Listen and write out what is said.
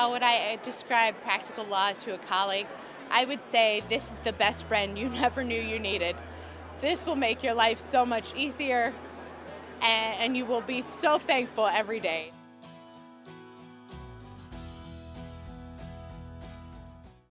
how would I uh, describe practical law to a colleague? I would say this is the best friend you never knew you needed. This will make your life so much easier and you will be so thankful every day.